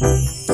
Música